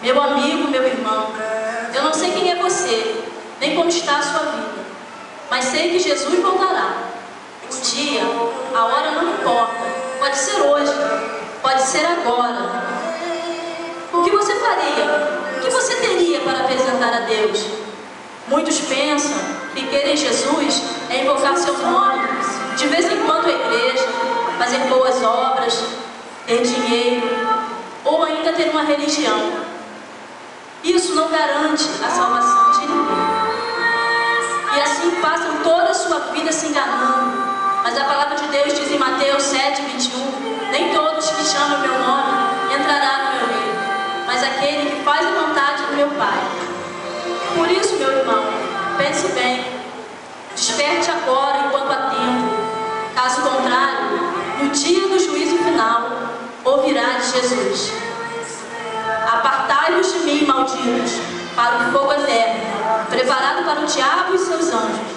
Meu amigo, meu irmão, eu não sei quem é você, nem como está a sua vida, mas sei que Jesus voltará. O dia, a hora não importa, pode ser hoje, pode ser agora. O que você faria? O que você teria para apresentar a Deus? Muitos pensam que querer Jesus é invocar seu nome, de vez em quando a igreja, fazer boas obras, ter dinheiro, ou ainda ter uma religião. Isso não garante a salvação de ninguém. E assim passam toda a sua vida se enganando. Mas a palavra de Deus diz em Mateus 7, 21, nem todos que chamam meu nome entrarão no meu reino, mas aquele que faz a vontade do meu Pai. Por isso, meu irmão, pense bem, desperte agora enquanto há Jesus. Apartai-vos de mim, malditos, para o fogo eterno, preparado para o diabo e seus anjos.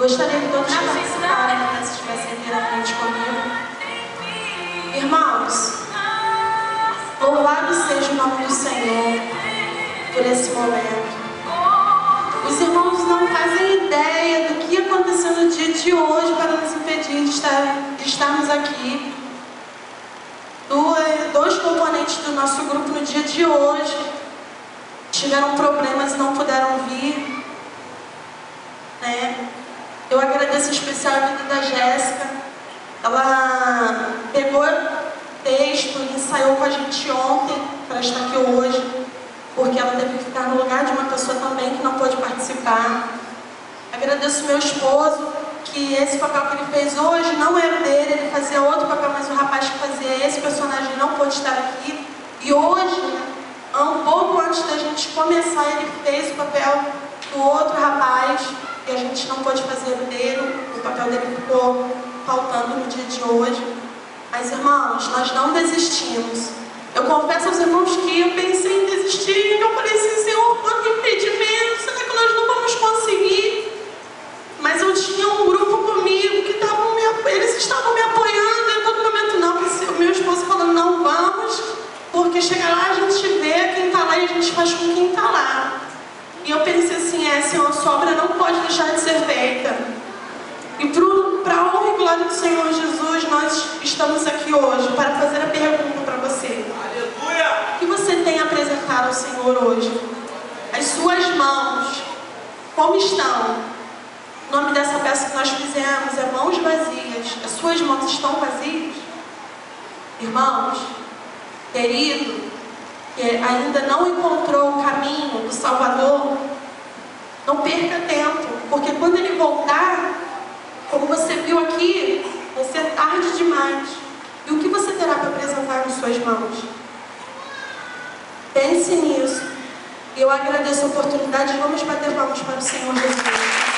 Gostaria que todos né, se estivessem aqui na frente comigo. Irmãos, louvado seja o nome do Senhor por esse momento. Os irmãos não fazem ideia do que aconteceu no dia de hoje para nos impedir de, estar, de estarmos aqui. Dois componentes do nosso grupo no dia de hoje tiveram problemas e não puderam vir. Né? Eu agradeço em especial a vida da Jéssica. Ela pegou texto e ensaiou com a gente ontem para estar aqui hoje porque ela teve que ficar no lugar de uma pessoa também que não pôde participar. Agradeço meu esposo, que esse papel que ele fez hoje não era dele, ele fazia outro papel, mas o rapaz que fazia esse personagem não pôde estar aqui. E hoje, um pouco antes da gente começar, ele fez o papel do outro rapaz, e a gente não pôde fazer o dele, o papel dele ficou faltando no dia de hoje. Mas irmãos, nós não desistimos. Eu confesso aos irmãos que eu pensei em desistir, eu falei assim, Senhor, quanto impedimento, será que nós não vamos conseguir? Mas eu tinha um grupo comigo que estavam me, eles estavam me apoiando em todo momento, não, o meu esposo falando, não vamos, porque chega lá a gente vê quem está lá e a gente faz com quem está lá. E eu pensei assim, é, Senhor, a sua obra não pode deixar de ser feita. E para a honra e glória do Senhor Jesus, nós estamos aqui hoje para fazer a pergunta para você. Aleluia! O que você tem apresentado ao Senhor hoje? As suas mãos, como estão? O nome dessa peça que nós fizemos é Mãos Vazias. As suas mãos estão vazias? Irmãos, querido, que ainda não encontrou o caminho do Salvador, não perca tempo, porque quando ele voltar, como você viu aqui, vai ser tarde demais. E o que você terá para apresentar em suas mãos? Pense nisso. Eu agradeço a oportunidade. Vamos bater palmas para o Senhor Jesus.